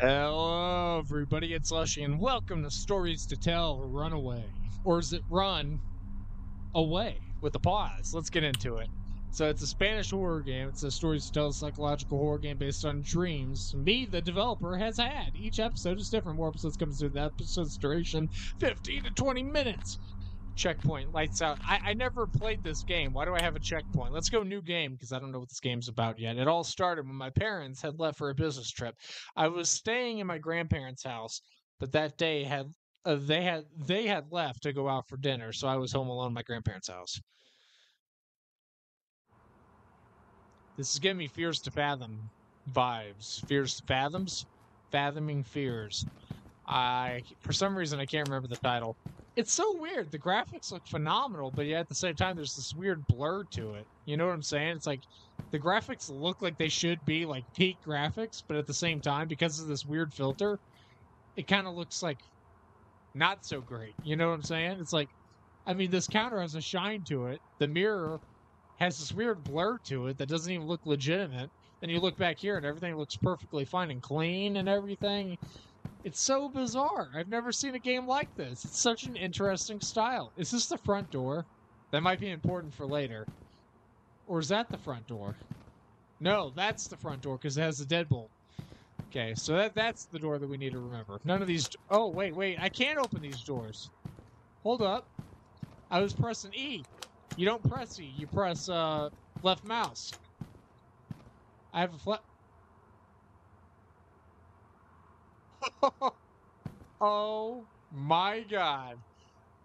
Hello, everybody. It's Slushie, and welcome to Stories to Tell Runaway. Or is it Run Away with a pause? Let's get into it. So, it's a Spanish horror game. It's a Stories to Tell psychological horror game based on dreams me, the developer, has had. Each episode is different. More episodes come through the episode's duration 15 to 20 minutes checkpoint lights out. I, I never played this game. Why do i have a checkpoint? Let's go new game because i don't know what this game's about yet. It all started when my parents had left for a business trip. I was staying in my grandparents house but that day had uh, they had they had left to go out for dinner so i was home alone at my grandparents house. This is giving me fears to fathom vibes. Fears to fathoms fathoming fears. I for some reason i can't remember the title it's so weird. The graphics look phenomenal, but yet at the same time, there's this weird blur to it. You know what I'm saying? It's like the graphics look like they should be like peak graphics, but at the same time, because of this weird filter, it kind of looks like not so great. You know what I'm saying? It's like, I mean, this counter has a shine to it. The mirror has this weird blur to it that doesn't even look legitimate. Then you look back here and everything looks perfectly fine and clean and everything. It's so bizarre. I've never seen a game like this. It's such an interesting style. Is this the front door? That might be important for later. Or is that the front door? No, that's the front door because it has the deadbolt. Okay, so that that's the door that we need to remember. None of these... Oh, wait, wait. I can't open these doors. Hold up. I was pressing E. You don't press E. You press uh, left mouse. I have a flat... oh my god.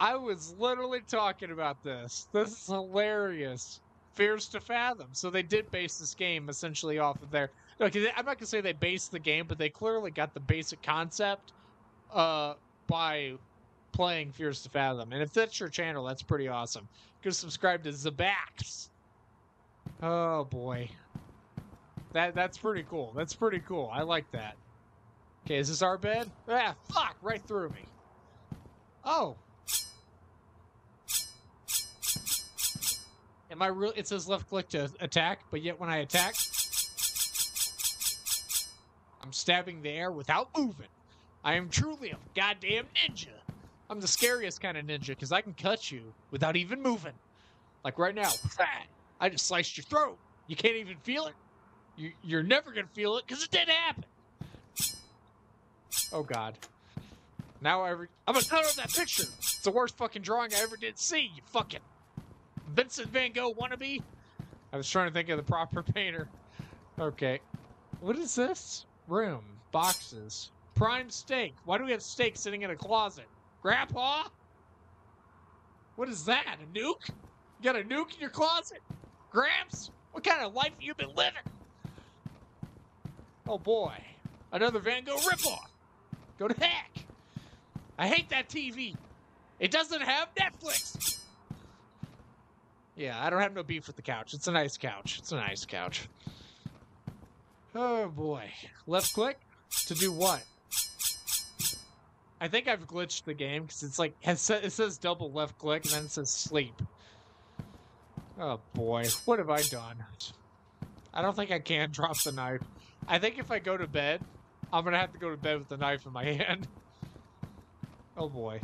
I was literally talking about this. This is hilarious. Fears to fathom. So they did base this game essentially off of their. Okay, I'm not gonna say they based the game, but they clearly got the basic concept uh, by playing Fears to Fathom. And if that's your channel, that's pretty awesome. Go subscribe to Zabax. Oh boy, that that's pretty cool. That's pretty cool. I like that. Okay, is this our bed? Ah, fuck! Right through me. Oh. Am I real? It says left click to attack, but yet when I attack, I'm stabbing the air without moving. I am truly a goddamn ninja. I'm the scariest kind of ninja because I can cut you without even moving. Like right now, I just sliced your throat. You can't even feel it. You, you're never gonna feel it because it didn't happen. Oh God. Now re- I'm gonna cut out that picture. It's the worst fucking drawing I ever did see. You fucking Vincent Van Gogh wannabe. I was trying to think of the proper painter. Okay. What is this? Room. Boxes. Prime steak. Why do we have steak sitting in a closet? Grandpa? What is that? A nuke? You got a nuke in your closet? Gramps? What kind of life have you been living? Oh boy. Another Van Gogh ripoff. Go to heck. I hate that TV. It doesn't have Netflix. Yeah, I don't have no beef with the couch. It's a nice couch. It's a nice couch. Oh boy. Left click to do what? I think I've glitched the game because it's like it says double left click and then it says sleep. Oh boy, what have I done? I don't think I can drop the knife. I think if I go to bed, I'm gonna have to go to bed with the knife in my hand. Oh boy.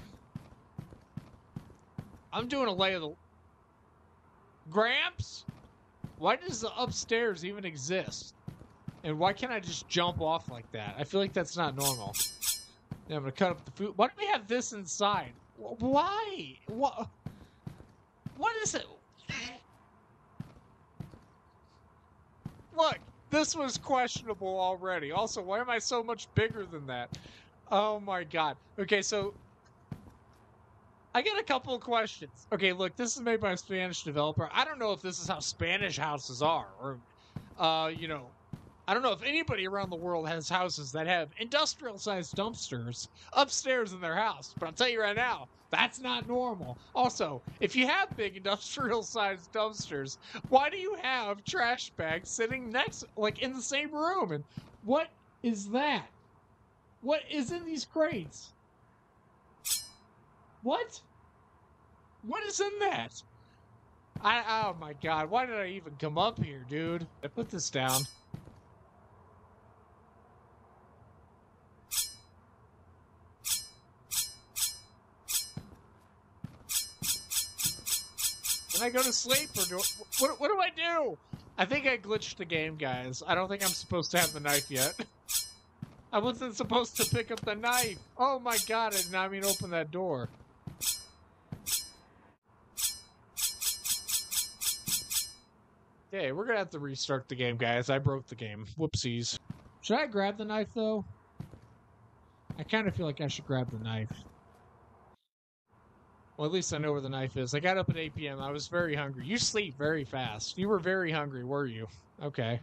I'm doing a lay of the... Gramps? Why does the upstairs even exist? And why can't I just jump off like that? I feel like that's not normal. Yeah, I'm gonna cut up the food. Why do we have this inside? Why? What? What is it? Look, this was questionable already. Also, why am I so much bigger than that? Oh my god. Okay, so I got a couple of questions. Okay, look, this is made by a Spanish developer. I don't know if this is how Spanish houses are, or, uh, you know, I don't know if anybody around the world has houses that have industrial sized dumpsters upstairs in their house. But I'll tell you right now, that's not normal. Also, if you have big industrial sized dumpsters, why do you have trash bags sitting next, like in the same room? And what is that? What is in these crates? What? What is in that? I, oh my god, why did I even come up here, dude? I put this down. I go to sleep or do what? What do I do? I think I glitched the game, guys. I don't think I'm supposed to have the knife yet. I wasn't supposed to pick up the knife. Oh my god! I did not mean open that door. Okay, we're gonna have to restart the game, guys. I broke the game. Whoopsies. Should I grab the knife though? I kind of feel like I should grab the knife. Well, at least I know where the knife is. I got up at 8 p.m. I was very hungry. You sleep very fast. You were very hungry, were you? Okay.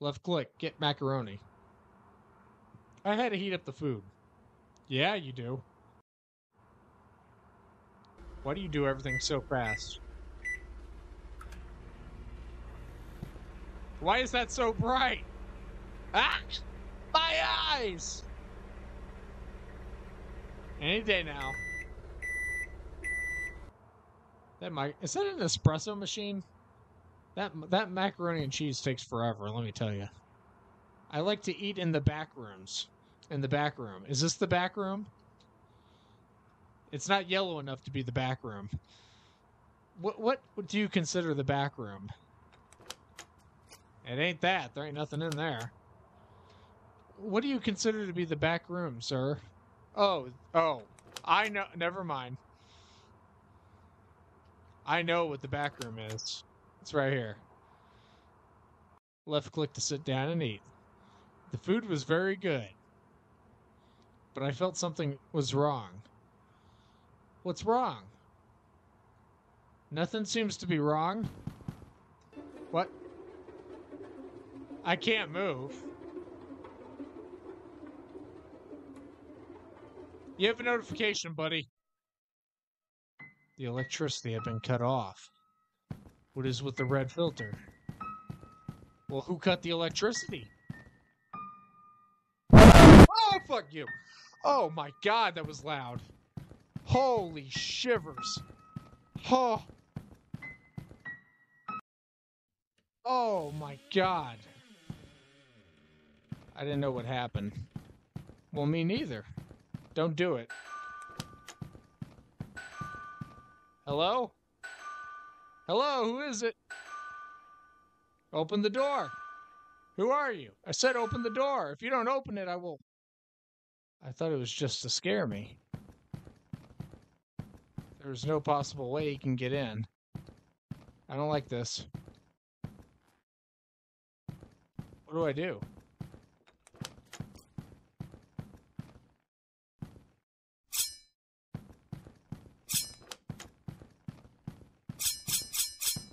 Left click, get macaroni. I had to heat up the food. Yeah, you do. Why do you do everything so fast? Why is that so bright? Ah! My eyes! Any day now. That mic is that an espresso machine? That that macaroni and cheese takes forever, let me tell you. I like to eat in the back rooms. In the back room. Is this the back room? It's not yellow enough to be the back room. What what do you consider the back room? It ain't that. There ain't nothing in there. What do you consider to be the back room, sir? Oh, oh. I know. Never mind. I know what the back room is. It's right here. Left click to sit down and eat. The food was very good. But I felt something was wrong. What's wrong? Nothing seems to be wrong. What? I can't move. You have a notification, buddy. The electricity had been cut off. What is with the red filter? Well, who cut the electricity? Oh, fuck you! Oh my god, that was loud. Holy shivers. Oh. Oh my god. I didn't know what happened. Well, me neither. Don't do it. Hello? Hello, who is it? Open the door. Who are you? I said open the door. If you don't open it, I will. I thought it was just to scare me. There's no possible way he can get in. I don't like this. What do I do?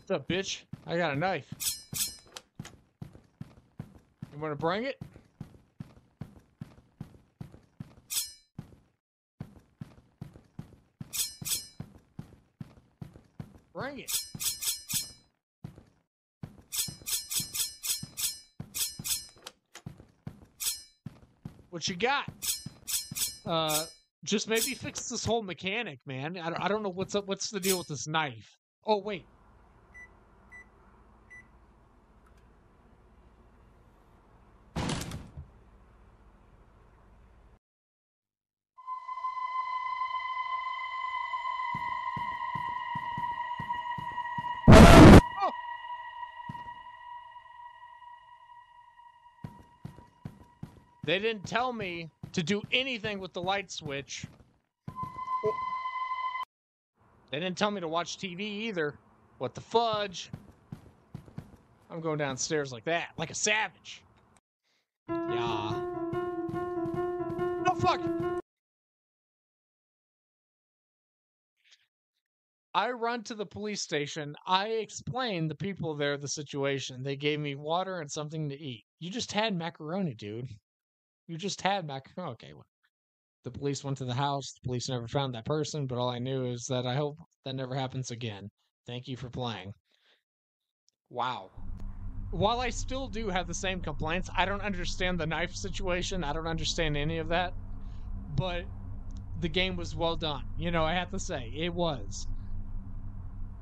What's up, bitch? I got a knife. You want to bring it? Bring it. What you got? Uh, just maybe fix this whole mechanic, man. I, I don't know what's up. What's the deal with this knife? Oh wait, They didn't tell me to do anything with the light switch. They didn't tell me to watch TV either. What the fudge? I'm going downstairs like that, like a savage. Yeah. No fuck. I run to the police station. I explain the people there the situation. They gave me water and something to eat. You just had macaroni, dude. You just had Mac. Oh, okay. Well, the police went to the house. The police never found that person, but all I knew is that I hope that never happens again. Thank you for playing. Wow. While I still do have the same complaints, I don't understand the knife situation. I don't understand any of that. But the game was well done. You know, I have to say, it was.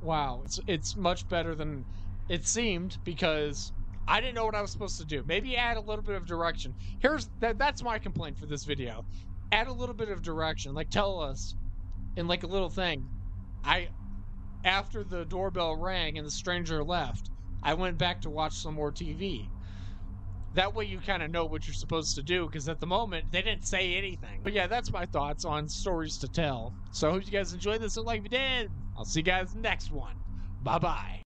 Wow. It's, it's much better than it seemed because I didn't know what I was supposed to do. Maybe add a little bit of direction. Here's that that's my complaint for this video. Add a little bit of direction. Like tell us in like a little thing. I after the doorbell rang and the stranger left, I went back to watch some more TV. That way you kind of know what you're supposed to do because at the moment they didn't say anything. But yeah, that's my thoughts on stories to tell. So I hope you guys enjoyed this. Like you did. I'll see you guys next one. Bye bye.